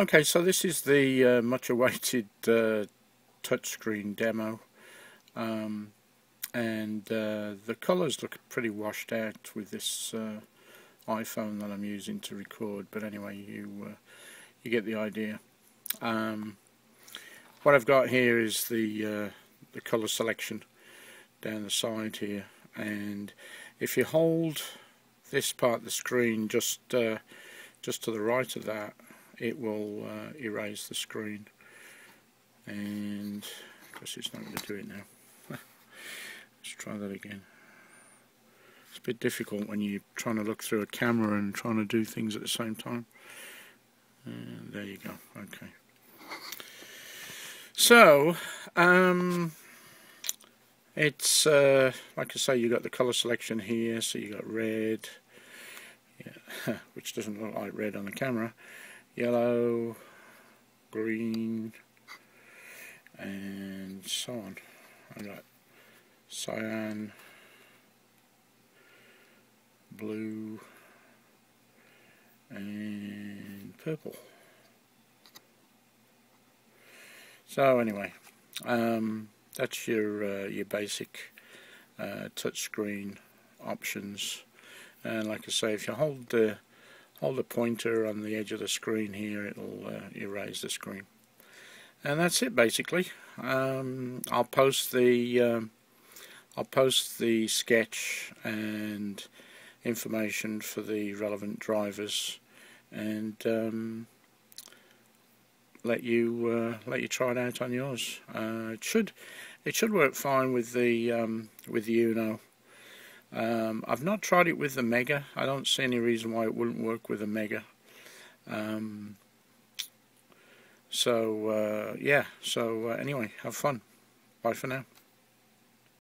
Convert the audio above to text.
Okay, so this is the uh, much awaited uh, touchscreen demo. Um, and uh, the colours look pretty washed out with this uh, iPhone that I'm using to record but anyway you uh, you get the idea um, what I've got here is the uh, the colour selection down the side here and if you hold this part of the screen just just to the right of that it will uh, erase the screen. And of course it's not going to do it now. Let's try that again. It's a bit difficult when you're trying to look through a camera and trying to do things at the same time. And there you go. Okay. So um, it's uh, like I say you got the color selection here. So you got red yeah, which doesn't look like red on the camera yellow, green, and so on. I got cyan, blue, and purple. So anyway, um, that's your uh, your basic uh, touchscreen options. And like I say, if you hold the hold the pointer on the edge of the screen here. It'll uh, erase the screen. And that's it basically. Um, I'll post the um, I'll post the sketch and information for the relevant drivers and um, let you uh, let you try it out on yours. Uh, it should it should work fine with the um, with the Uno um, I've not tried it with the Mega. I don't see any reason why it wouldn't work with a Mega. Um, so, uh, yeah. So, uh, anyway, have fun. Bye for now.